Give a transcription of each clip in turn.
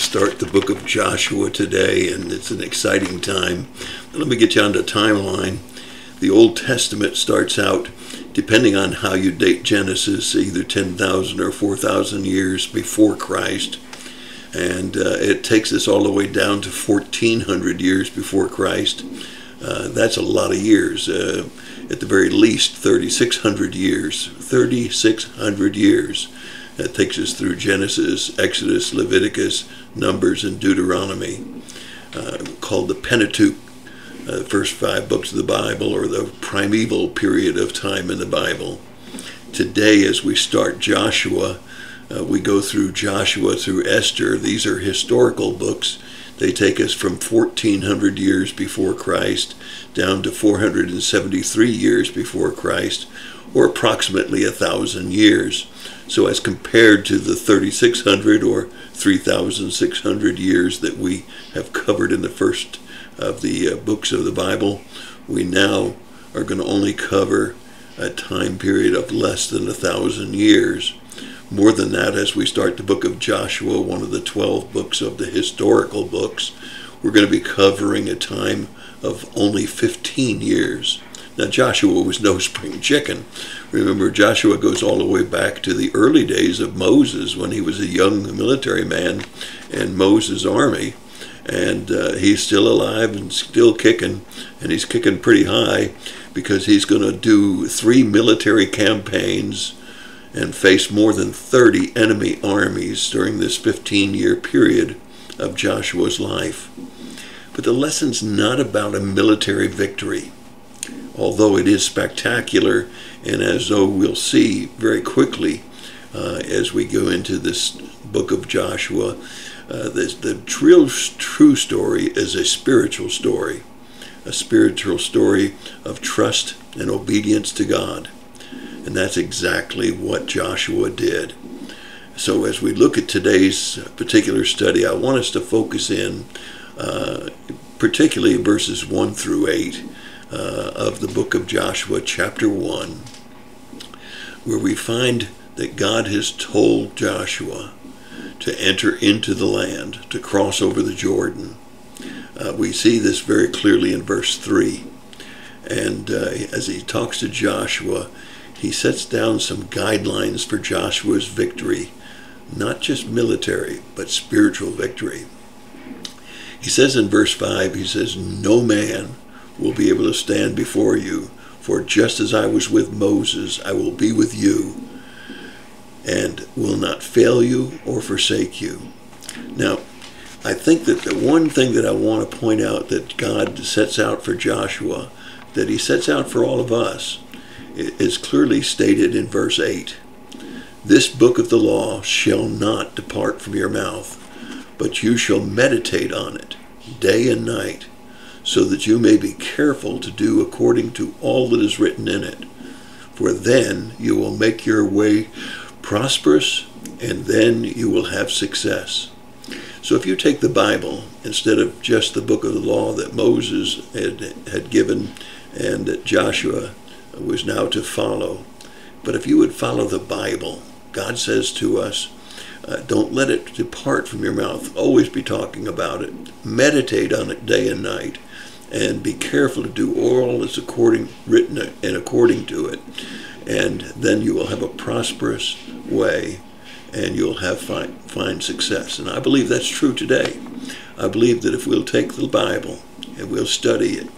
start the book of Joshua today, and it's an exciting time. Let me get you on the timeline. The Old Testament starts out, depending on how you date Genesis, either 10,000 or 4,000 years before Christ. And uh, it takes us all the way down to 1,400 years before Christ. Uh, that's a lot of years. Uh, at the very least, 3,600 years. 3,600 years. That takes us through Genesis, Exodus, Leviticus, Numbers, and Deuteronomy, uh, called the Pentateuch, uh, the first five books of the Bible, or the primeval period of time in the Bible. Today, as we start Joshua, uh, we go through Joshua through Esther. These are historical books. They take us from 1400 years before Christ down to 473 years before Christ, or approximately a thousand years. So, as compared to the 3,600 or 3,600 years that we have covered in the first of the uh, books of the Bible, we now are going to only cover a time period of less than a thousand years. More than that, as we start the book of Joshua, one of the 12 books of the historical books, we're going to be covering a time of only 15 years. Now, Joshua was no spring chicken. Remember, Joshua goes all the way back to the early days of Moses when he was a young military man in Moses' army. And uh, he's still alive and still kicking, and he's kicking pretty high because he's going to do three military campaigns and faced more than 30 enemy armies during this 15 year period of Joshua's life. But the lesson's not about a military victory although it is spectacular, and as though we'll see very quickly uh, as we go into this book of Joshua, uh, this, the true, true story is a spiritual story, a spiritual story of trust and obedience to God. And that's exactly what Joshua did. So, as we look at today's particular study, I want us to focus in uh, particularly verses 1 through 8 uh, of the book of Joshua, chapter 1, where we find that God has told Joshua to enter into the land, to cross over the Jordan. Uh, we see this very clearly in verse 3. And uh, as he talks to Joshua, he sets down some guidelines for Joshua's victory, not just military, but spiritual victory. He says in verse 5, he says, No man will be able to stand before you. For just as I was with Moses, I will be with you, and will not fail you or forsake you. Now, I think that the one thing that I want to point out that God sets out for Joshua, that he sets out for all of us, is clearly stated in verse 8. This book of the law shall not depart from your mouth, but you shall meditate on it day and night so that you may be careful to do according to all that is written in it. For then you will make your way prosperous, and then you will have success. So if you take the Bible instead of just the book of the law that Moses had, had given and that Joshua was now to follow, but if you would follow the Bible, God says to us, uh, don't let it depart from your mouth. Always be talking about it. Meditate on it day and night and be careful to do all that's according written and according to it and then you will have a prosperous way and you'll have find, find success and i believe that's true today i believe that if we'll take the bible and we'll study it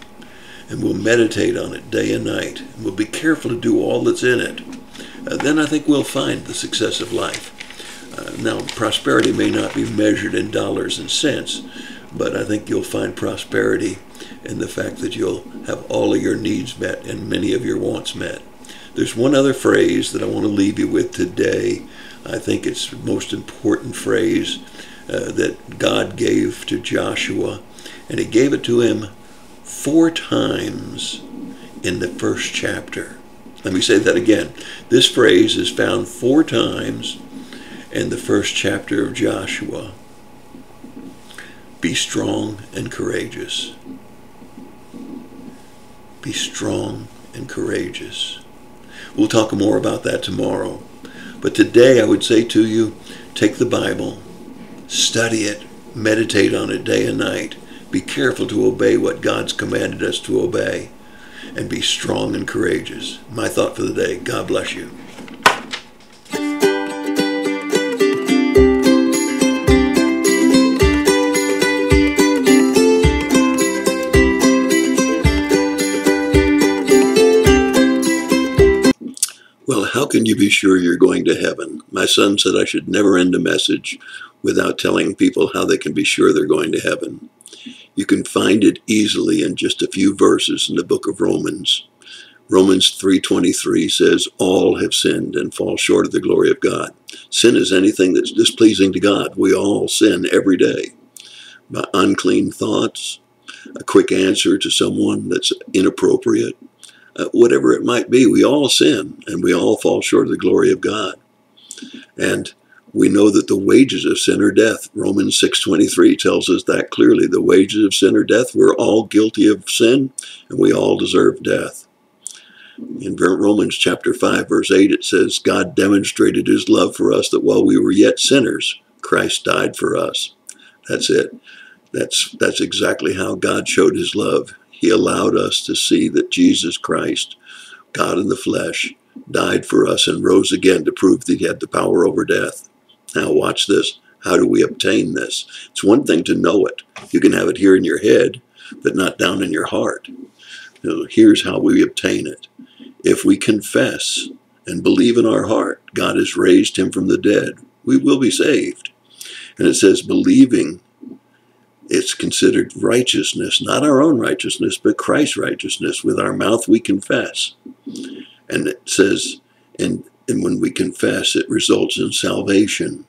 and we'll meditate on it day and night and we'll be careful to do all that's in it uh, then i think we'll find the success of life uh, now prosperity may not be measured in dollars and cents but i think you'll find prosperity in the fact that you'll have all of your needs met and many of your wants met. There's one other phrase that I want to leave you with today. I think it's the most important phrase uh, that God gave to Joshua, and He gave it to him four times in the first chapter. Let me say that again. This phrase is found four times, in the first chapter of Joshua. Be strong and courageous. Be strong and courageous. We'll talk more about that tomorrow. But today I would say to you, take the Bible, study it, meditate on it day and night. Be careful to obey what God's commanded us to obey, and be strong and courageous. My thought for the day. God bless you. Well, how can you be sure you're going to heaven? My son said I should never end a message without telling people how they can be sure they're going to heaven. You can find it easily in just a few verses in the book of Romans. Romans 3:23 says all have sinned and fall short of the glory of God. Sin is anything that's displeasing to God. We all sin every day. By unclean thoughts, a quick answer to someone that's inappropriate, uh, whatever it might be, we all sin and we all fall short of the glory of God. And we know that the wages of sin are death. Romans 6:23 tells us that clearly. The wages of sin are death. We're all guilty of sin and we all deserve death. In Romans chapter 5 verse 8 it says God demonstrated his love for us that while we were yet sinners Christ died for us. That's it. That's that's exactly how God showed his love. He allowed us to see that Jesus Christ, God in the flesh, died for us and rose again to prove that he had the power over death. Now, watch this. How do we obtain this? It's one thing to know it. You can have it here in your head, but not down in your heart. here's how we obtain it. If we confess and believe in our heart God has raised him from the dead, we will be saved. And it says, believing it's considered righteousness, not our own righteousness, but Christ's righteousness. With our mouth we confess. And it says, and, and when we confess, it results in salvation.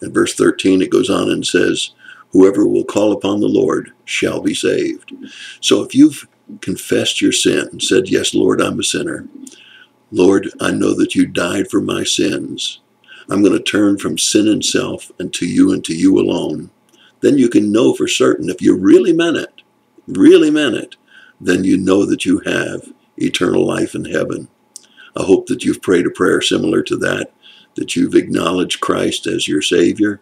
In verse 13, it goes on and says, Whoever will call upon the Lord shall be saved. So if you've confessed your sin, and said, Yes, Lord, I'm a sinner. Lord, I know that you died for my sins. I'm going to turn from sin and self and to you and to you alone then you can know for certain if you really meant it, really meant it, then you know that you have eternal life in heaven. I hope that you've prayed a prayer similar to that, that you've acknowledged Christ as your Savior,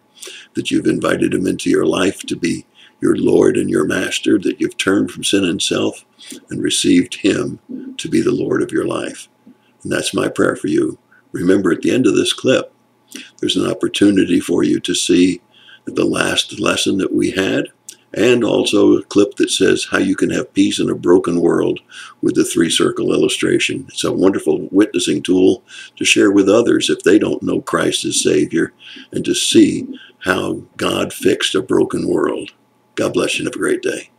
that you've invited Him into your life to be your Lord and your Master, that you've turned from sin and self and received Him to be the Lord of your life. And that's my prayer for you. Remember, at the end of this clip, there's an opportunity for you to see the last lesson that we had, and also a clip that says how you can have peace in a broken world with the three circle illustration. It's a wonderful witnessing tool to share with others if they don't know Christ as Savior and to see how God fixed a broken world. God bless you and have a great day.